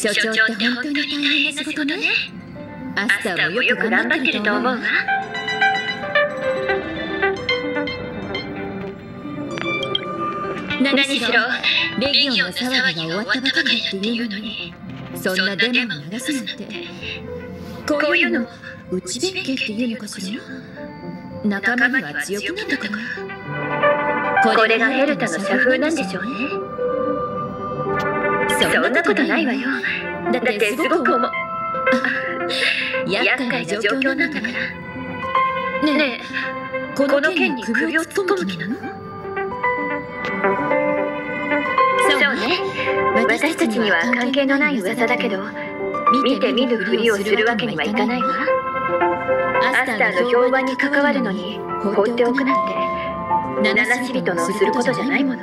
所長って本当に大変な仕事ね。アスターもよく頑張ってると思うわ。何しろレギオンの騒ぎが終わったばかりだっていうのに。そんなデマを流すなんて。こういうの内弁慶っていうのかしら？仲間には強くなったかなこれがヘルタの社風なんでしょうねそんなことないわよ。だってすごく思う。厄介な状況なんだから。ねねえ。ここのの件に首首を突っ込む込む気なの？気なのそうね。私たちには関係のない噂だけど見て見ぬふりをするわけにはいかないわ。アスターの評判に関わるのに放っておくなんて七死人のすることじゃないもの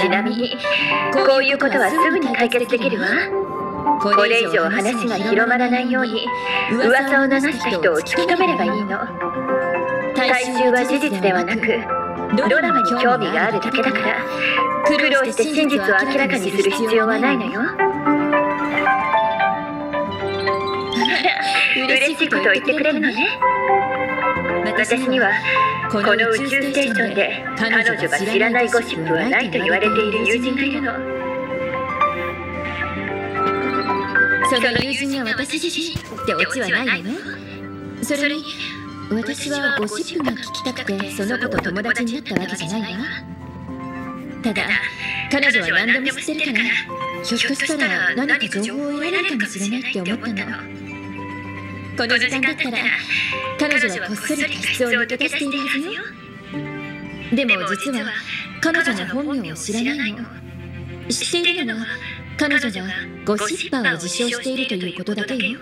ちなみにこういうことはすぐに解決できるわ。これ以上話が広まらないように噂を流した人を突き止めればいいの。回収は事実ではなくドラマに興味があるだけだから苦労して真実を明らかにする必要はないのよ。嬉しいことを言ってくれるのね。私にはこの宇宙ステーションで彼女が知らないゴシップはないと言われている友人がいるの。その友人が私自身ってオチはないのそれに私はゴシップが聞きたくてその子と友達になったわけじゃないわただ彼女は何でも知ってるからひょっとしたら何か情報を得られるかもしれないって思ったの。この時間だったら彼女はこっそり過失を抜け出しているはずよ。でも実は彼女の本名を知らないの。知っているのは彼女がゴシッパーを自称しているということだけよ。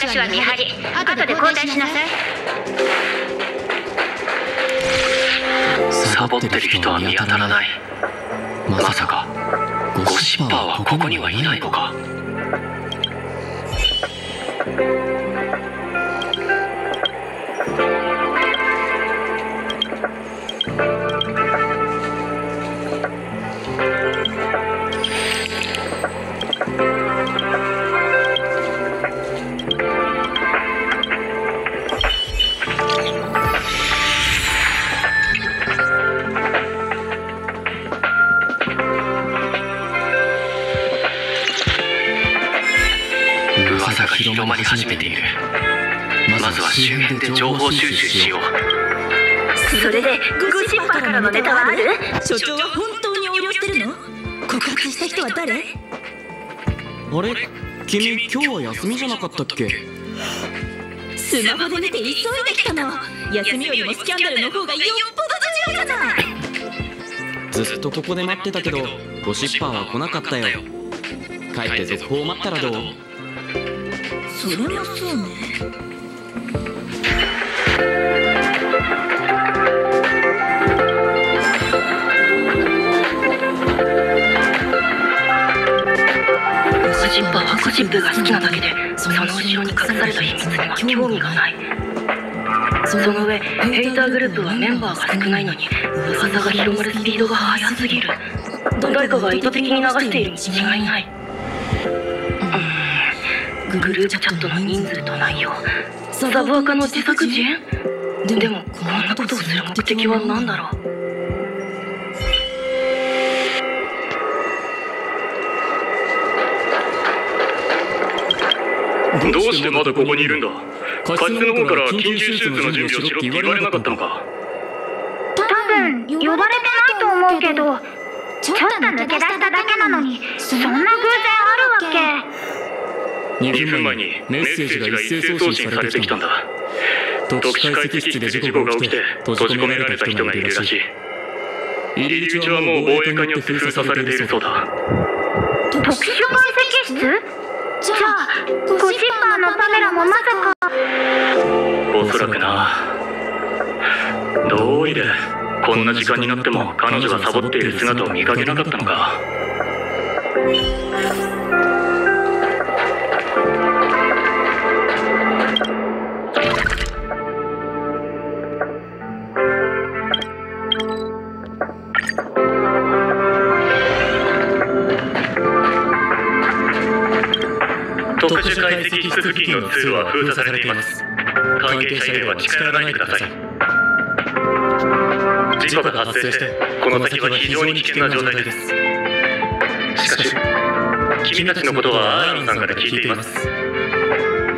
私は見張り。後で交代しなさい。サボってる人は見当たらない。まさか。ゴシッパーはここにはいないのか始めている。まずは周辺で情報収集しよう。それでゴシッパーからのネタはある？所長は本当に横領してるの？告発した人は誰？あれ？君今日は休みじゃなかったっけ？スマホで見て急いできたの。休みよりもスキャンダルの方がよっぽど重要じゃない。ずっとここで待ってたけどゴシッパーは来なかったよ。帰って続報を待ったらどう？それもそうねゴシッパーはゴシップが好きなだけでその後ろに隠された秘密には興味がないその上ヘイターグループはメンバーが少ないのに噂が広まるスピードが速すぎる誰かが意図的に流しているに違いないグループチャットの人数と内容。サブアカの自作自演？でもこんなことをする目的は何だろう？どうしてまだここにいるんだ？過失の方から緊急手術の準備をしろって言われなかったのか？多分呼ばれてないと思うけどちょっと抜け出しただけなのにそんな偶然あるわけ2分前にメッセージが一斉送信されてきたんだ。特殊解析室で事故が起きて閉じ込められた人がいるらしい。入り口はもう防衛課によって封鎖されているそうだ。特殊解析室？じゃあゴシッパーのカメラもまさか。おそらくなどうりでこんな時間になっても彼女がサボっている姿を見かけなかったのか通路は封鎖されています。関係者へは近寄らないでください。事故が発生してこの先は非常に危険な状態です。しかし君たちのことはアーロンさんから聞いています。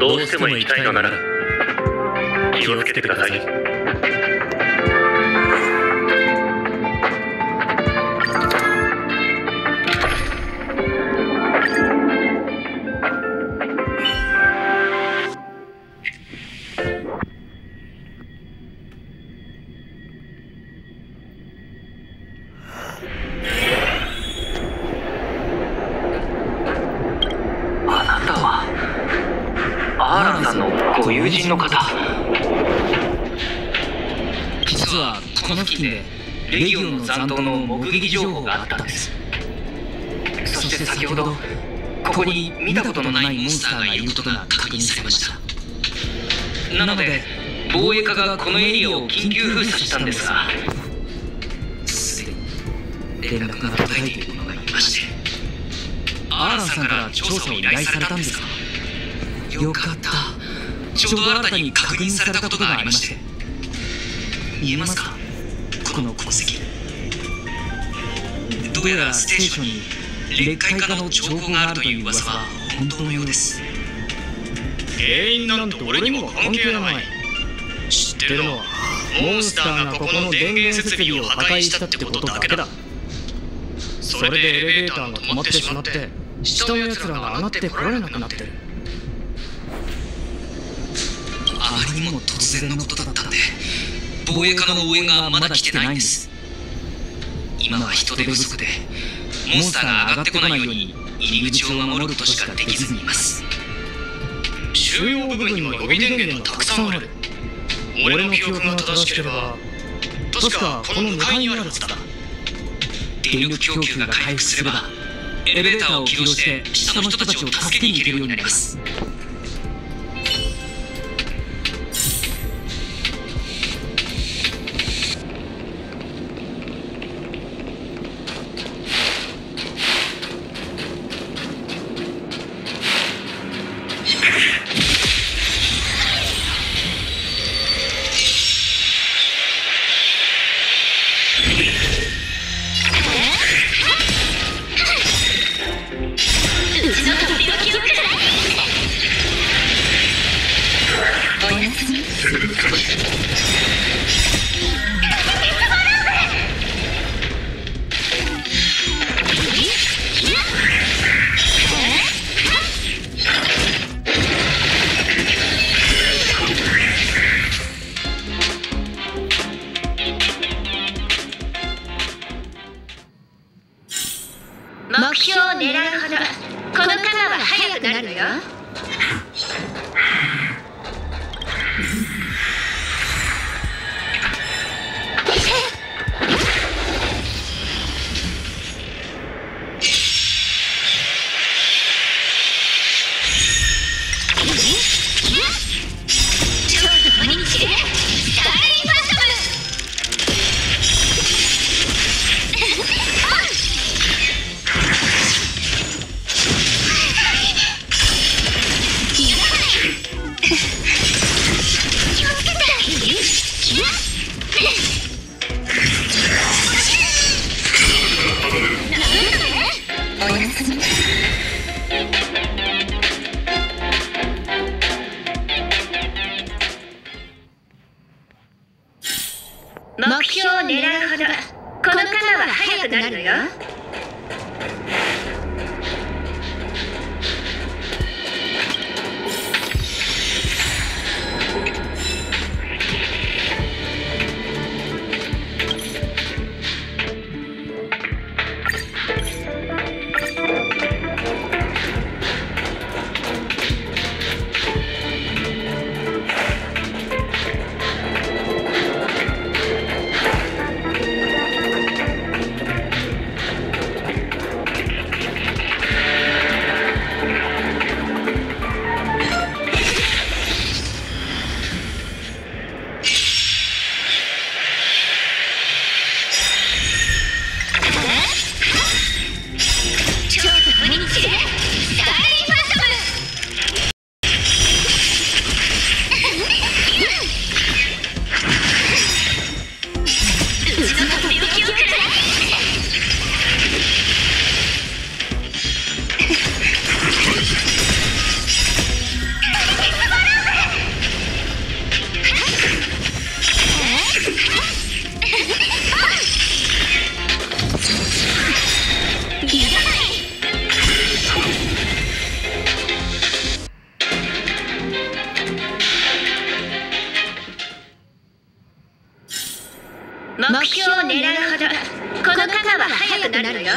どうしても行きたいのなら気をつけてくださいの付近でレギオンの残党の目撃情報があったんです。そして先ほどここに見たことのないモンスターがいることが確認されました。なので防衛課がこのエリアを緊急封鎖したんですがすでに連絡が途絶えている者がいましてアーランさんから調査を依頼されたんですかよかった。ちょうど新たに確認されたことがありまして。見えますか？この痕跡どうやらステーションに劣化化の兆候があるという噂は本当のようです。原因なんて俺にも関係ない。知ってるのはモンスターがここの電源設備を破壊したってことだけだ。それでエレベーターが止まってしまって下の奴らが上がってこられなくなってる。あまりにも突然のことだったんで防衛課の応援がまだ来てないんです。今は人手不足でモンスターが上がってこないように入り口を守ることしかできずにいます。収容部分には予備電源がたくさんある。俺の記憶が正しければ確かこの向かいにあるはずだ。電力供給が回復すればエレベーターを起動して下の人たちを助けに行けるようになります。目標を狙うほどこの方は速くなるのよ。目標を狙うほどこの鎌は速くなるのよ。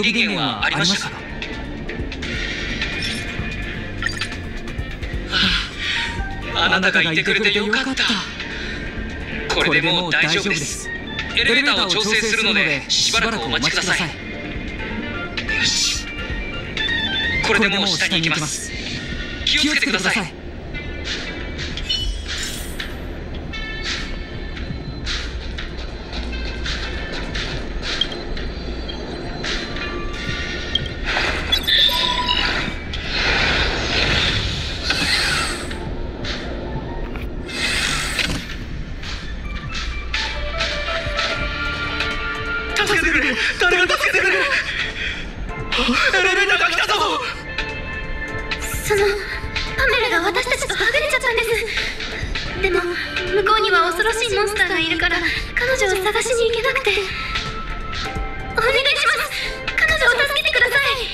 予備電源はありましたか？あなたがいてくれてよかった。これでもう大丈夫です。エレベーターを調整するのでしばらくお待ちください。よし。これでもう下に行きます。気をつけてください。誰が助けてくれエレベーターが来たぞ。そのパメラが私たちとはぐれちゃったんです。でも向こうには恐ろしいモンスターがいるから彼女を探しに行けなくて。お願いします。彼女を助けてください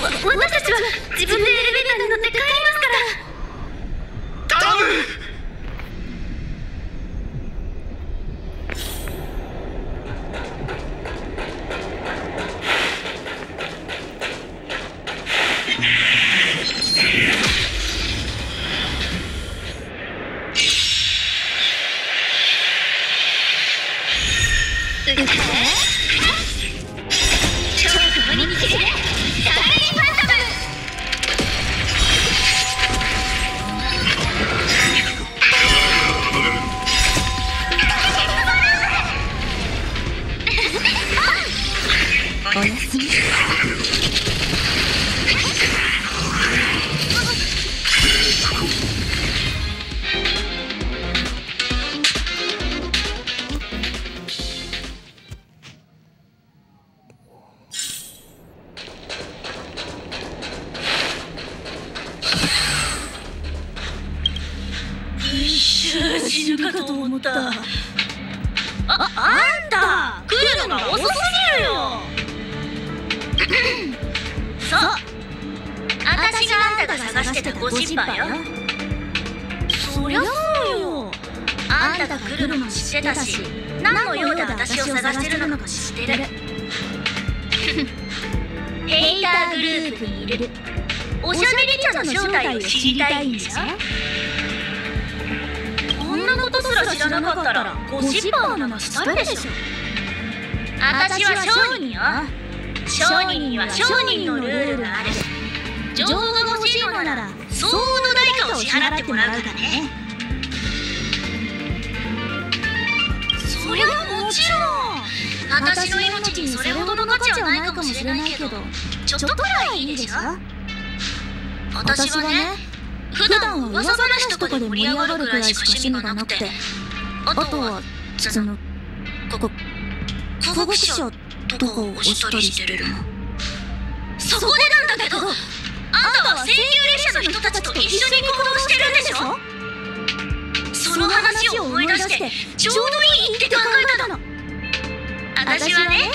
私たちは自分でエレベーターおやすみらうからね。そりゃもちろん。私の命にそれほどの価値はないかもしれないけど。ちょっとくらいいいでしょ。私はね普段は噂話とかで盛り上がるくらいしか趣味がなくて。あとはそのここ科学者とかを押したりしてるのそこでなんだけどあんたは請求列車の人たちと一緒に行動してるんでしょ？その話を思い出してちょうどいいって考えたの。私はね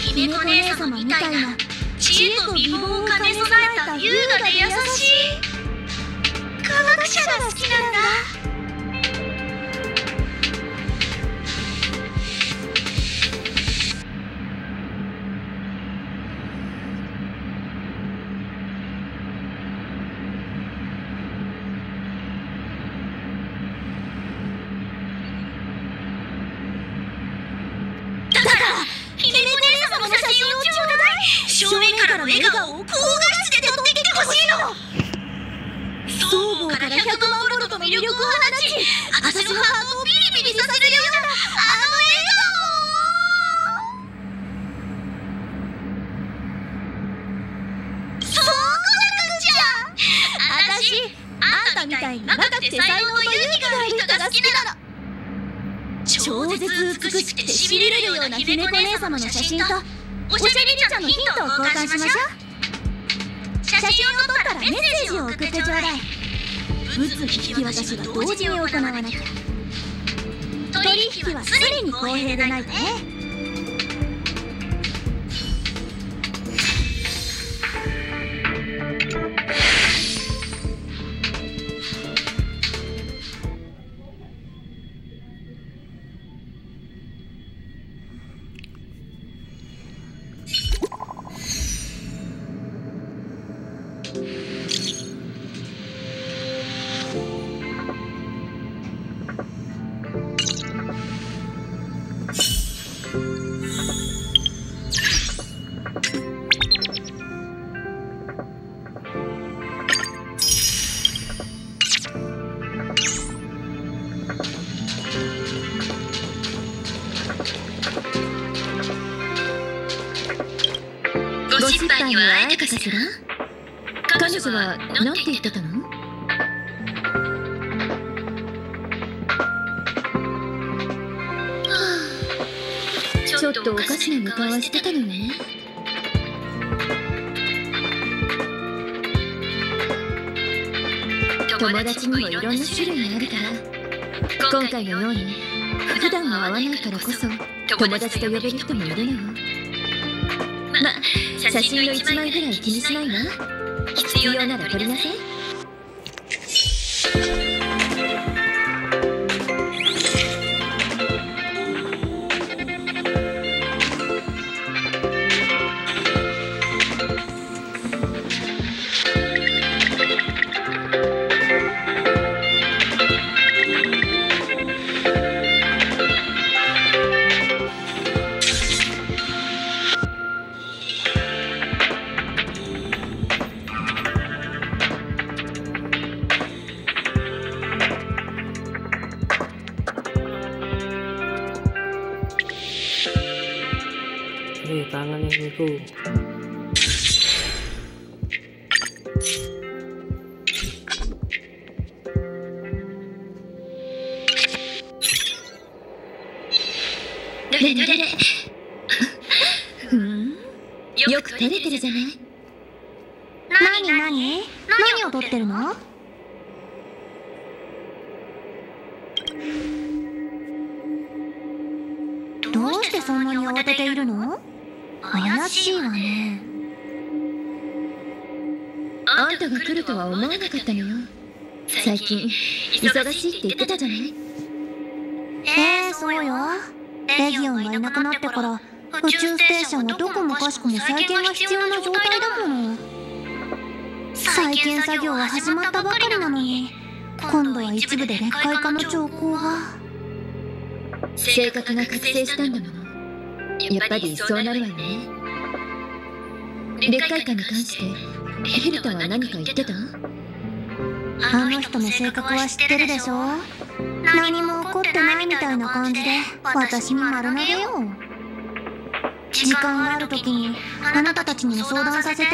姫子姉様みたいな知恵と美貌を兼ね備えた優雅で優しい科学者が好きなんだ。の笑顔を高画質で撮ってきてほしいの双方から100万ボルトの魅力を放ち私のハートをビリビリさせるようなあの笑顔そうこなくちゃ私あんたみたいに若くて才能と勇気がある人が好きなの。超絶美しくてしびれるような姫子姉様の写真とおしゃべりちゃんのヒントを交換しましょう。写真を撮ったらメッセージを送ってちょうだい。物引き渡しは同時に行わなきゃ。取引はすでに公平でないとねしら彼女は何て言ってたの？ちょっとおかしな向顔はしてたのね。友達にもいろんな種類があるから今回のように普段は会わないからこそ友達と呼べる人もいるのよ。ま写真の1枚ぐらい気にしないわ。必要なら撮りなさい近。忙しいって言ってたじゃない？えー、そうよ。レギオンがいなくなってから宇宙ステーションはどこもかしこも再建が必要な状態だもの。再建作業が始まったばかりなのに今度は一部で劣化化の兆候が。性格が覚醒したんだもの。やっぱりそうなるわよね。劣化化に関してヘルタは何か言ってた？あの人の性格は知ってるでしょ？何も起こってないみたいな感じで私に丸投げよ時間がある時にあなたたちにも相談させて。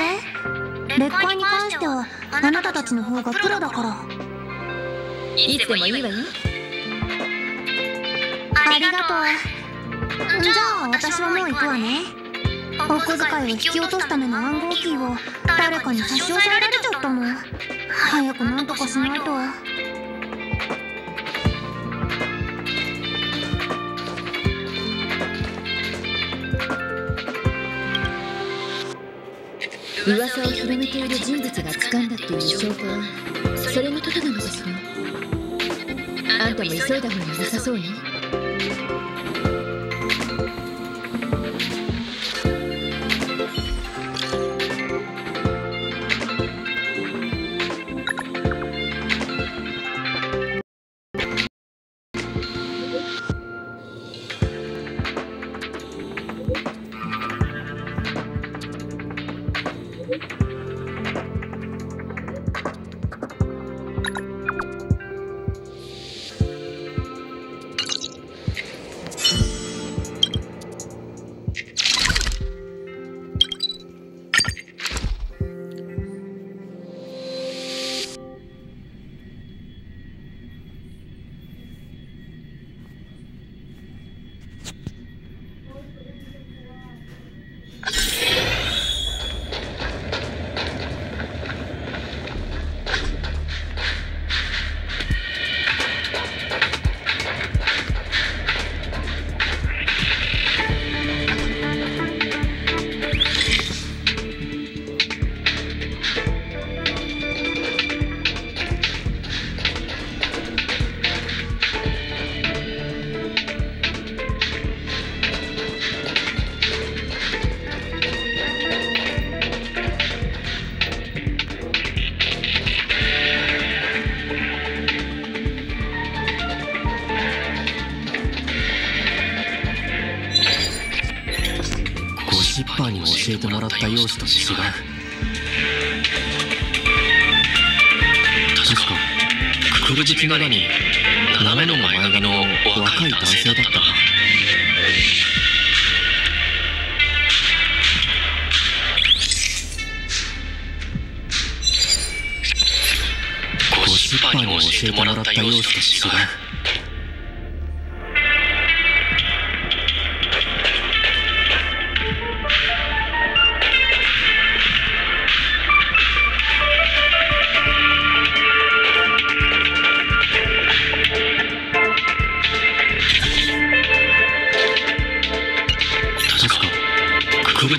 劣化に関してはあなたたちの方がプロだから。いつでもいいわよ。ありがとう。じゃあ私はもう行くわねお小遣いを引き落とすための暗号キーを誰かに差し押さえられちゃったの。早く何とかしないと。噂を広めている人物が掴んだっていう証拠はそれのことなのですね。あんたも急いだ方が良さそうね。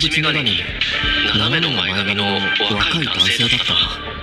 口眼鏡に斜めの前髪の若い男性だった。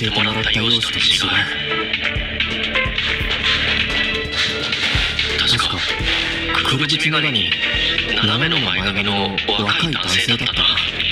教えてもらったと違う確か黒縁眼鏡になめの前髪の若い男性だったな。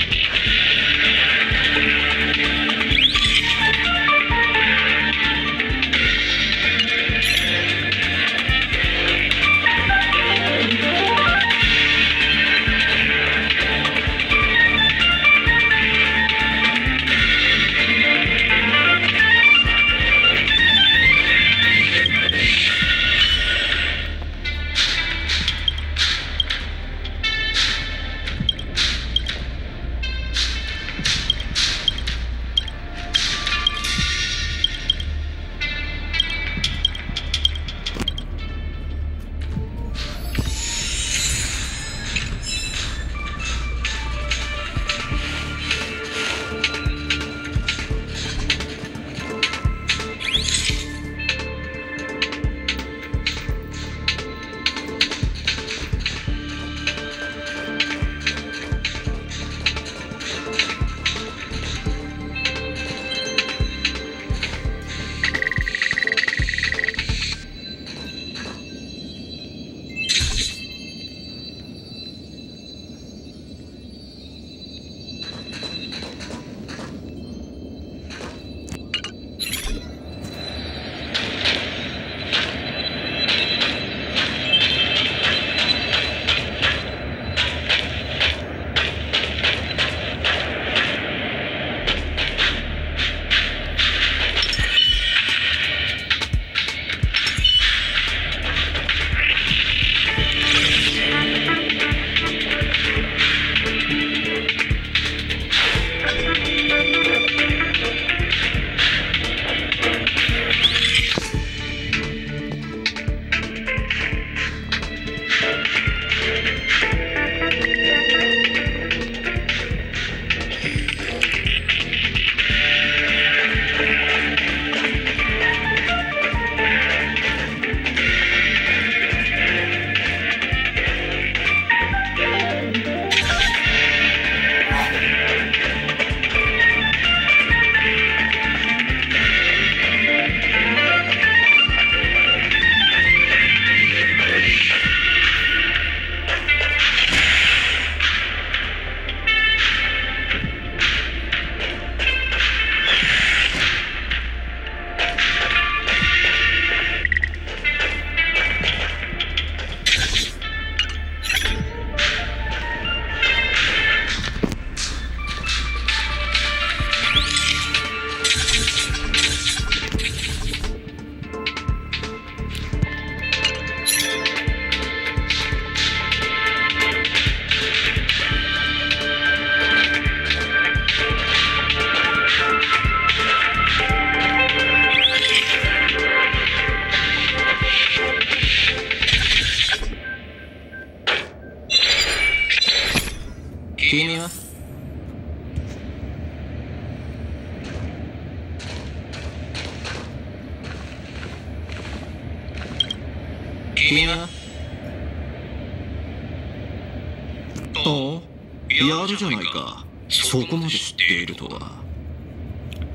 じゃないか。そこまで知っているとは。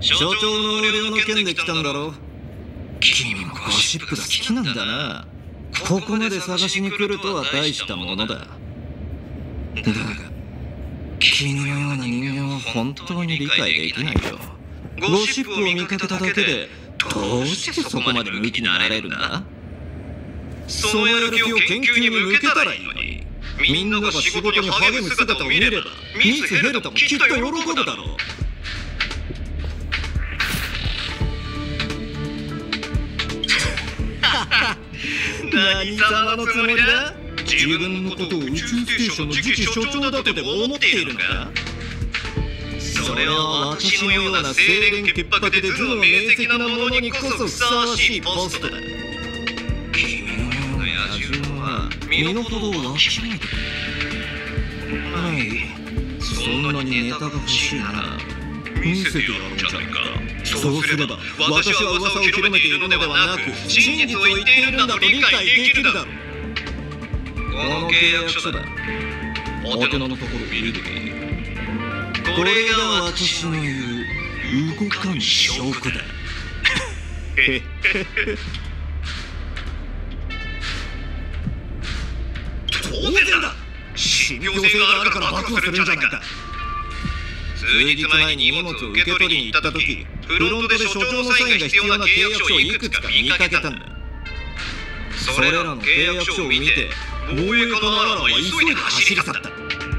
所長の横領の件で来たんだろ君もゴシップが好きなんだな。ここまで探しに来るとは大したものだ。だが君のような人間は本当に理解できないよ。ゴシップを見かけただけでどうしてそこまで向きになれるんだ？そのやる気を研究に向けたらいいのに。みんなが仕事に励む姿を見ればミス・ヘルタもきっと喜ぶだろう。何様のつもりだ？自分のことを宇宙ステーションの次期所長だとでも思っているのか？それは私のような清廉潔白で頭脳明晰なものにこそふさわしいポストだ。身の程をわきまえてはいそん。なにネタが欲しいなら見せてやろうじゃないかそうすれば私は噂を広めているのではなく真実を言っているん。だと理解できるだろうこの契約書だお手のところを見るときこれが私の言う動かぬ証拠だへっ当信憑性があるから暴露するんじゃないか。数日前に荷物を受け取りに行った時フロントで所長のサインが必要な契約書をいくつか見かけたんだ。それらの契約書を見て防衛課のアランは急いで走り去った。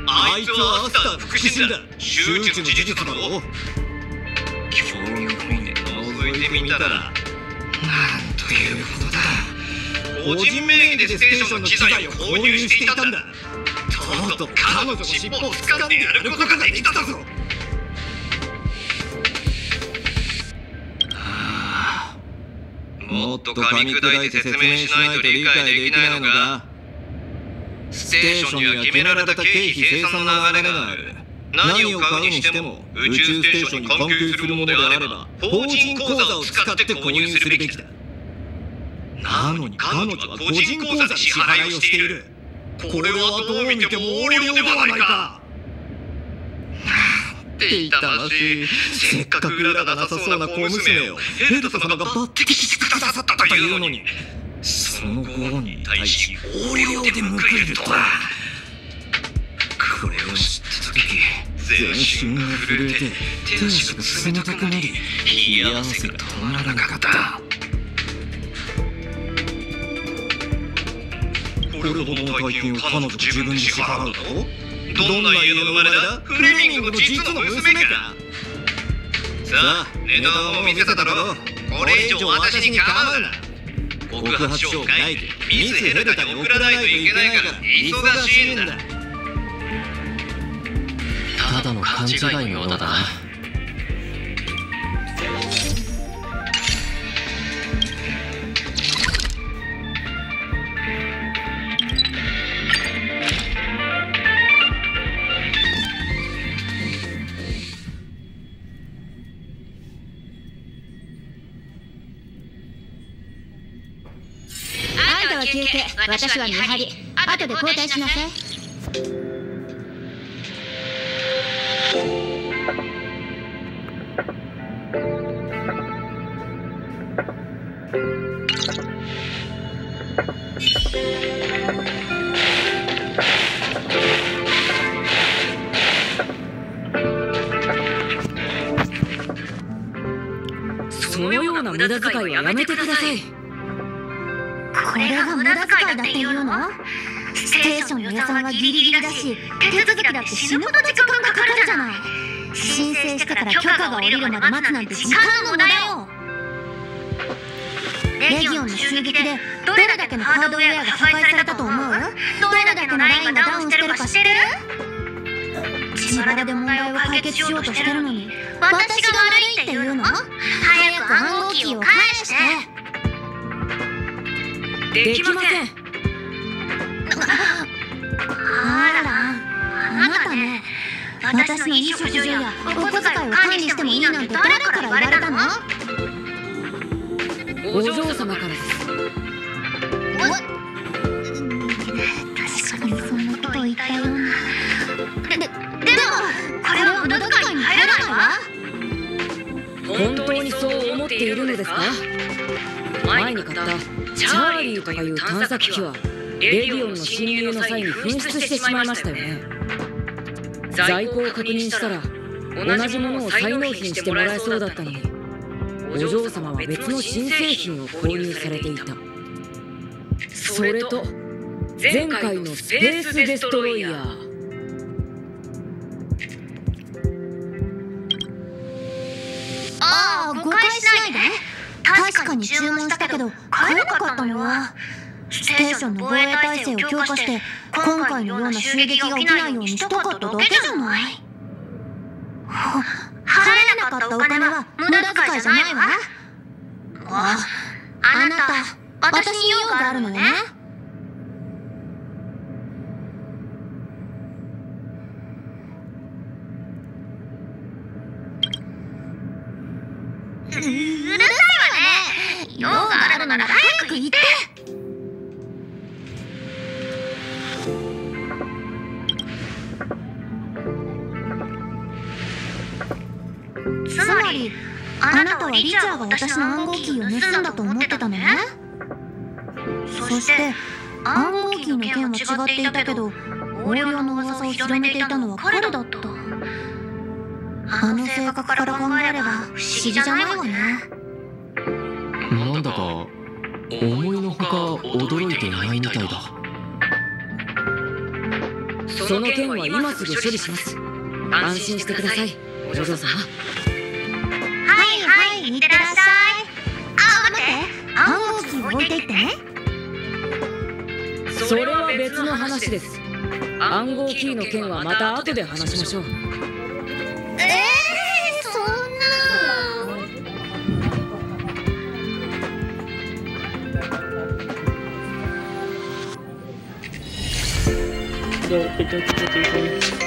あいつはアスターの腹心だ。周知の事実だろ興味本位で覗いてみたらなんということだ。個人名義でステーションの機材を購入していたんだとうと彼女の尻尾を掴んでやることができたぞ。もっと噛み砕いて説明しないと理解できないのかステーションには決められた経費生産の流れがある。何を買うにしても宇宙ステーションに関係するものであれば法人口座を使って購入するべきだ。なのに彼女は個人口座で支払いをしている。これはどう見ても横領ではないか。っていたましい。せっかく裏がなさそうな小娘をヘルト様が抜擢してくださったというのに。その後に対し横領で報いるとは。これを知った時全身が震えて手足が冷たくなり冷や汗が止まらなかった。これほどの大金を彼女自分に支払うとどんな家の生まれだ？フレミングの実の娘か？さあネタを見せただろう。これ以上私に構うな告発書を書い。てミス・ヘルタに送らないといけないから忙しいんだ。ただの勘違いのようだな私は見張り。後で交代しなさいそのような無駄遣いはやめてください。これが無駄遣いだっていうの？ステーションの予算はギリギリだし手続きだって死ぬほど時間がかかるじゃない。申請してから許可が下りるまで待つなんて時間の無駄よ。レギオンの襲撃でどれだけのハードウェアが破壊されたと思う？どれだけのラインがダウンしてるか知ってる？自腹で問題を解決しようとしてるのに私が悪いっていうの？早く暗号キーを返して。できません。あら、あなたね、私の衣食住やお小遣いを管理してもいいなんて誰から言われたの？お嬢様からです。と言ったようなででもこれは無駄遣いに入らないわ。本当にそう思っているのですか？前に買ったチャーリーとかいう探索機はレディオンの侵入の際に紛失してしまいましたよね。在庫を確認したら同じものを再納品してもらえそうだったのにお嬢様は別の新製品を購入されていた。それと前回のスペースデストロイヤー。確かに注文したけど買えなかったのはステーションの防衛体制を強化して今回のような襲撃が起きないようにしたかっただけじゃない。は払えなかったお金は無駄遣いじゃないわ。ああなた私に用があるのよね。リチャーが私の暗号キーを盗んだと思ってたのね。そして暗号キーの件は違っていたけど横領の噂を広めていたのは彼だった。あの性格から考えれば不思議じゃないわね。なんだか思いのほか驚いていないみたいだ。その件は今すぐ処理します。安心してください。お嬢様。はいはいいってらっしゃい。あ待って。暗号キー置いていってね。それは別の話です。暗号キーの件はまた後で話しましょう。えー、そんな。Yo, que